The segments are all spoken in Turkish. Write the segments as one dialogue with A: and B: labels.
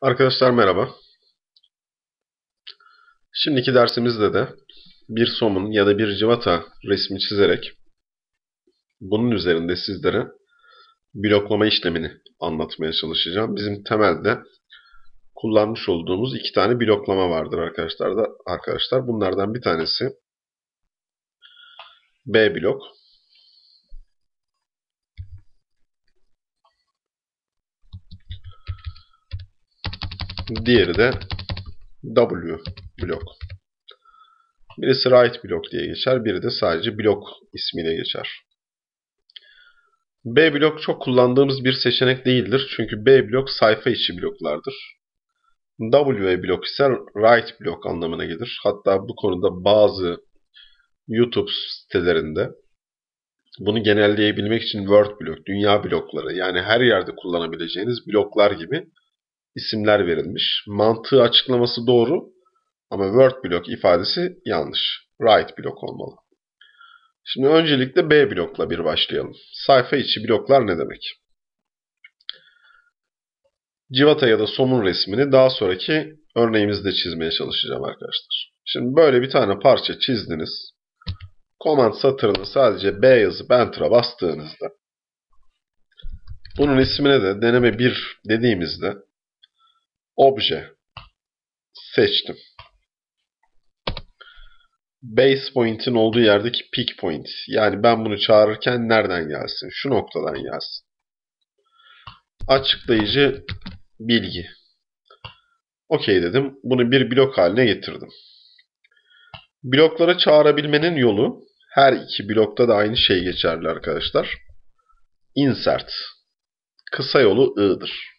A: Arkadaşlar merhaba. Şimdiki dersimizde de bir somun ya da bir civata resmi çizerek bunun üzerinde sizlere bloklama işlemini anlatmaya çalışacağım. Bizim temelde kullanmış olduğumuz iki tane bloklama vardır arkadaşlar da arkadaşlar. Bunlardan bir tanesi B blok. Diğeri de W blok. Birisi right blok diye geçer, biri de sadece blok ismiyle geçer. B blok çok kullandığımız bir seçenek değildir. Çünkü B blok sayfa içi bloklardır. W blok ise right blok anlamına gelir. Hatta bu konuda bazı YouTube sitelerinde bunu genelleyebilmek için Word blok, dünya blokları yani her yerde kullanabileceğiniz bloklar gibi isimler verilmiş. Mantığı açıklaması doğru ama Word blok ifadesi yanlış. Right blok olmalı. Şimdi öncelikle B blokla bir başlayalım. Sayfa içi bloklar ne demek? Civata ya da somun resmini daha sonraki örneğimizde çizmeye çalışacağım arkadaşlar. Şimdi böyle bir tane parça çizdiniz. Command satırını sadece B yazıp Enter'a bastığınızda bunun ismine de deneme 1 dediğimizde obje seçtim. Base point'in olduğu yerdeki peak point. Yani ben bunu çağırırken nereden gelsin? Şu noktadan gelsin. Açıklayıcı bilgi. Okey dedim. Bunu bir blok haline getirdim. Blokları çağırabilmenin yolu her iki blokta da aynı şey geçerli arkadaşlar. Insert. Kısa yolu I'dır.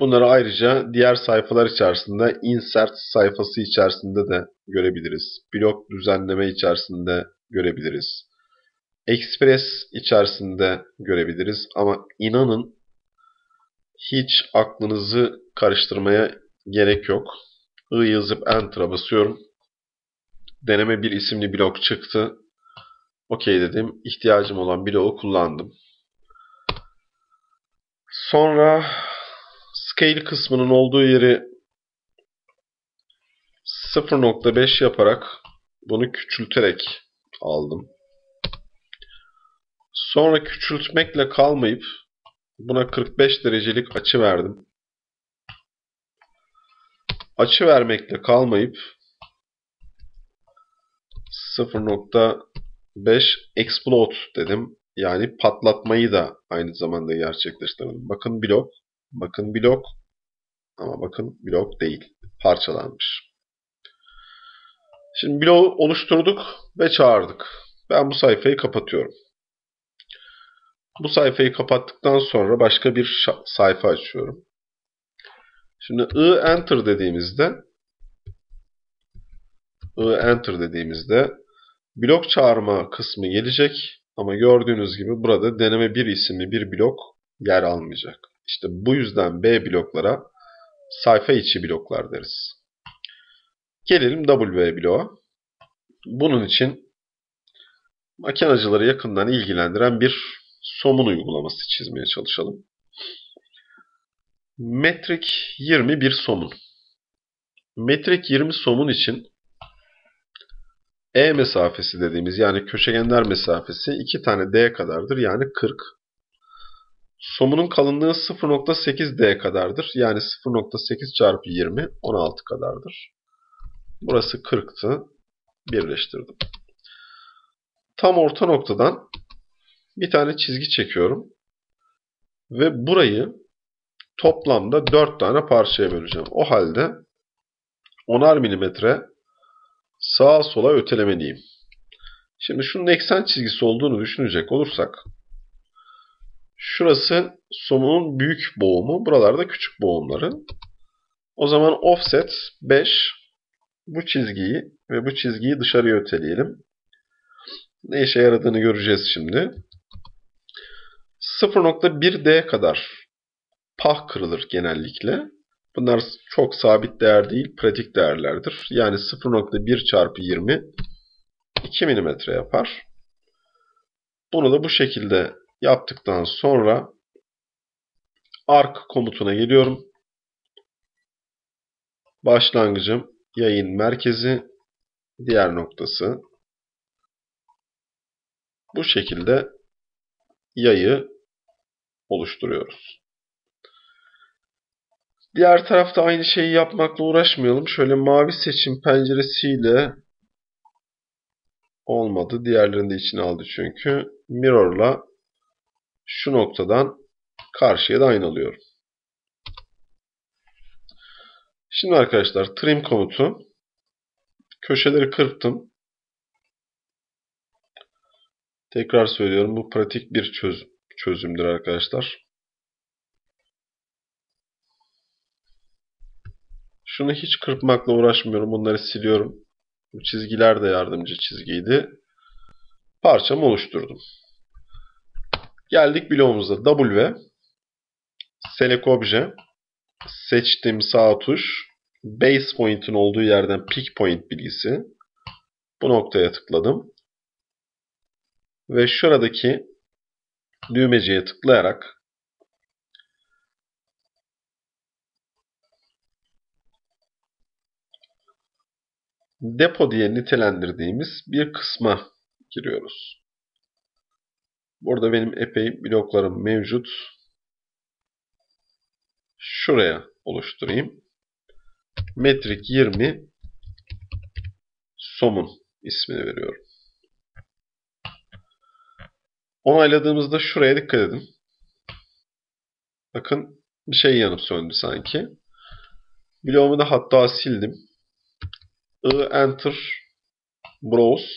A: Bunları ayrıca diğer sayfalar içerisinde insert sayfası içerisinde de görebiliriz. Blok düzenleme içerisinde görebiliriz. Express içerisinde görebiliriz. Ama inanın hiç aklınızı karıştırmaya gerek yok. I yazıp Enter'a basıyorum. Deneme bir isimli blok çıktı. Okey dedim. İhtiyacım olan bloğu kullandım. Sonra scale kısmının olduğu yeri 0.5 yaparak bunu küçülterek aldım. Sonra küçültmekle kalmayıp buna 45 derecelik açı verdim. Açı vermekle kalmayıp 0.5 explode dedim. Yani patlatmayı da aynı zamanda gerçekleştirdim. Bakın blok Bakın blok ama bakın blok değil. Parçalanmış. Şimdi bloğu oluşturduk ve çağırdık. Ben bu sayfayı kapatıyorum. Bu sayfayı kapattıktan sonra başka bir sayfa açıyorum. Şimdi I enter dediğimizde I enter dediğimizde blok çağırma kısmı gelecek ama gördüğünüz gibi burada deneme bir isimli bir blok yer almayacak. İşte bu yüzden B bloklara sayfa içi bloklar deriz. Gelelim W bloğa. Bunun için makinacıları yakından ilgilendiren bir somun uygulaması çizmeye çalışalım. Metrik 20 bir somun. Metrik 20 somun için E mesafesi dediğimiz yani köşegenler mesafesi 2 tane D kadardır yani 40. Somunun kalınlığı 0.8D kadardır. Yani 0.8 çarpı 20 16 kadardır. Burası 40'tı. Birleştirdim. Tam orta noktadan bir tane çizgi çekiyorum. Ve burayı toplamda 4 tane parçaya böleceğim. O halde 10'ar milimetre sağa sola ötelemeliyim. Şimdi şunun eksen çizgisi olduğunu düşünecek olursak Şurası somunun büyük boğumu. Buralarda küçük boğumları. O zaman offset 5. Bu çizgiyi ve bu çizgiyi dışarıya öteleyelim. Ne işe yaradığını göreceğiz şimdi. 0.1D kadar pah kırılır genellikle. Bunlar çok sabit değer değil, pratik değerlerdir. Yani 0.1 çarpı 20 2 mm yapar. Bunu da bu şekilde yaptıktan sonra arc komutuna geliyorum. Başlangıcım yayın merkezi diğer noktası. Bu şekilde yayı oluşturuyoruz. Diğer tarafta aynı şeyi yapmakla uğraşmayalım. Şöyle mavi seçim penceresiyle olmadı. Diğerlerini de içine aldı çünkü. Mirror'la şu noktadan karşıya da aynı alıyorum. Şimdi arkadaşlar trim komutu köşeleri kırptım. Tekrar söylüyorum bu pratik bir çöz çözümdür arkadaşlar. Şunu hiç kırpmakla uğraşmıyorum. Bunları siliyorum. Bu çizgiler de yardımcı çizgiydi. Parçamı oluşturdum. Geldik bloğumuza. W Select Obje seçtim sağ tuş base point'in olduğu yerden pick point bilgisi bu noktaya tıkladım. Ve şuradaki düğmeciye tıklayarak depo diye nitelendirdiğimiz bir kısma giriyoruz. Burada benim epey bloklarım mevcut. Şuraya oluşturayım. Metrik 20 somun ismini veriyorum. Onayladığımızda şuraya dikkat edin. Bakın bir şey yanıp söndü sanki. Bloğumu da hatta sildim. I enter browse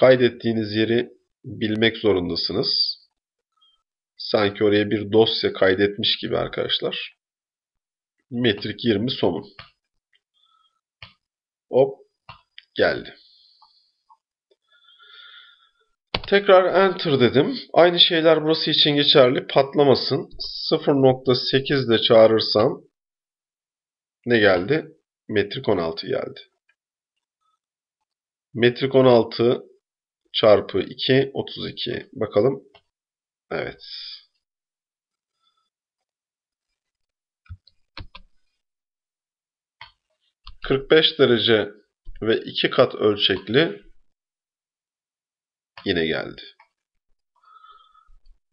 A: kaydettiğiniz yeri bilmek zorundasınız. Sanki oraya bir dosya kaydetmiş gibi arkadaşlar. Metrik 20 somun. Hop geldi. Tekrar enter dedim. Aynı şeyler burası için geçerli. Patlamasın. 0.8 ile çağırırsam ne geldi? Metrik 16 geldi. Metrik 16 çarpı 2 32. Bakalım. Evet. ...45 derece ve 2 kat ölçekli yine geldi.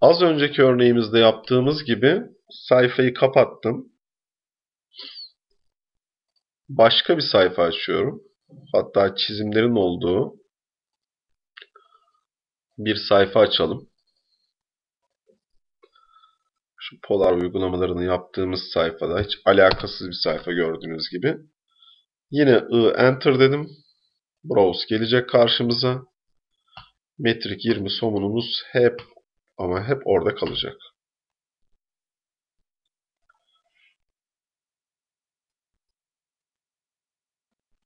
A: Az önceki örneğimizde yaptığımız gibi sayfayı kapattım. Başka bir sayfa açıyorum. Hatta çizimlerin olduğu bir sayfa açalım. Şu polar uygulamalarını yaptığımız sayfada hiç alakasız bir sayfa gördüğünüz gibi. Yine I enter dedim. Browse gelecek karşımıza. Metrik 20 somunumuz hep ama hep orada kalacak.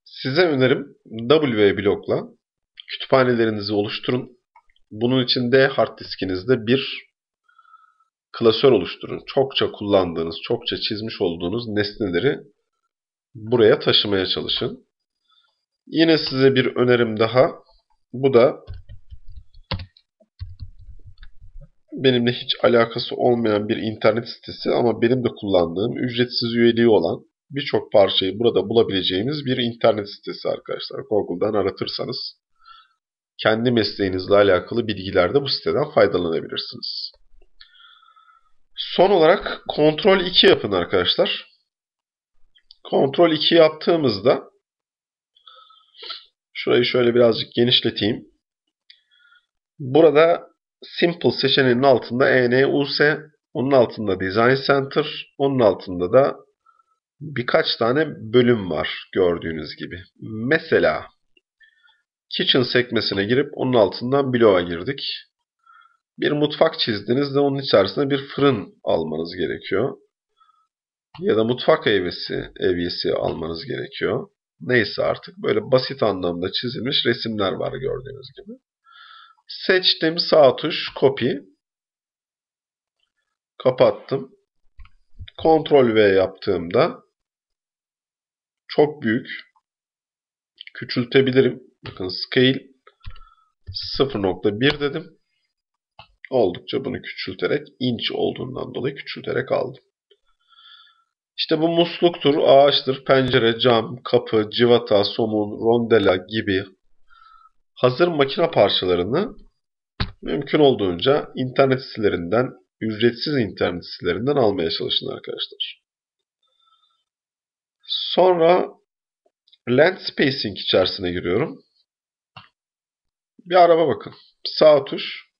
A: Size önerim W blokla kütüphanelerinizi oluşturun. Bunun için de hard diskinizde bir klasör oluşturun. Çokça kullandığınız, çokça çizmiş olduğunuz nesneleri buraya taşımaya çalışın. Yine size bir önerim daha. Bu da benimle hiç alakası olmayan bir internet sitesi ama benim de kullandığım ücretsiz üyeliği olan birçok parçayı burada bulabileceğimiz bir internet sitesi arkadaşlar. Google'dan aratırsanız kendi mesleğinizle alakalı bilgilerde bu siteden faydalanabilirsiniz. Son olarak kontrol 2 yapın arkadaşlar. Kontrol 2 yaptığımızda şurayı şöyle birazcık genişleteyim. Burada Simple seçeneğinin altında ENUS, onun altında Design Center, onun altında da birkaç tane bölüm var gördüğünüz gibi. Mesela Kitchen sekmesine girip onun altından bloğa girdik. Bir mutfak çizdiniz de onun içerisinde bir fırın almanız gerekiyor. Ya da mutfak evyesi, evyesi almanız gerekiyor. Neyse artık böyle basit anlamda çizilmiş resimler var gördüğünüz gibi. Seçtim sağ tuş copy. Kapattım. Ctrl V yaptığımda çok büyük küçültebilirim. Bakın scale 0.1 dedim. Oldukça bunu küçülterek, inç olduğundan dolayı küçülterek aldım. İşte bu musluktur, ağaçtır, pencere, cam, kapı, civata, somun, rondela gibi hazır makine parçalarını mümkün olduğunca internet sitelerinden, ücretsiz internet sitelerinden almaya çalışın arkadaşlar. Sonra land spacing içerisine giriyorum. Bir araba bakın. Sağ tuş.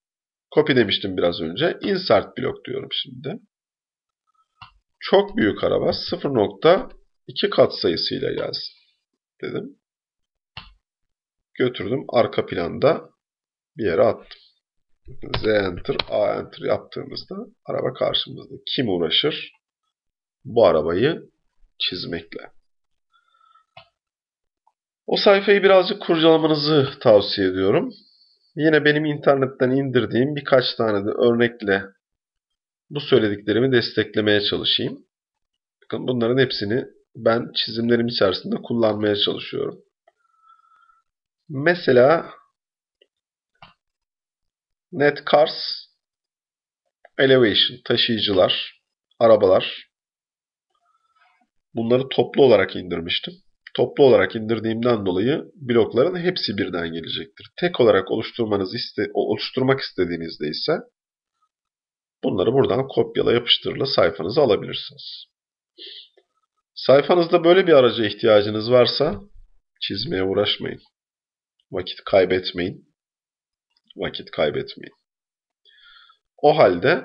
A: Copy demiştim biraz önce. Insert block diyorum şimdi. Çok büyük araba 0.2 kat sayısıyla gelsin dedim. Götürdüm arka planda bir yere attım. Z enter, A enter yaptığımızda araba karşımızda. Kim uğraşır bu arabayı çizmekle? O sayfayı birazcık kurcalamanızı tavsiye ediyorum. Yine benim internetten indirdiğim birkaç tane de örnekle bu söylediklerimi desteklemeye çalışayım. Bakın bunların hepsini ben çizimlerim içerisinde kullanmaya çalışıyorum. Mesela Net Cars Elevation, taşıyıcılar, arabalar. Bunları toplu olarak indirmiştim. Toplu olarak indirdiğimden dolayı blokların hepsi birden gelecektir. Tek olarak oluşturmanız iste, oluşturmak istediğinizde ise bunları buradan kopyala yapıştırla sayfanıza alabilirsiniz. Sayfanızda böyle bir araca ihtiyacınız varsa çizmeye uğraşmayın. Vakit kaybetmeyin. Vakit kaybetmeyin. O halde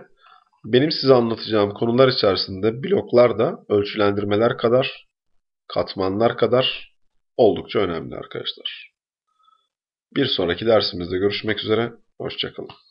A: benim size anlatacağım konular içerisinde bloklar da ölçülendirmeler kadar, katmanlar kadar oldukça önemli arkadaşlar. Bir sonraki dersimizde görüşmek üzere. Hoşçakalın.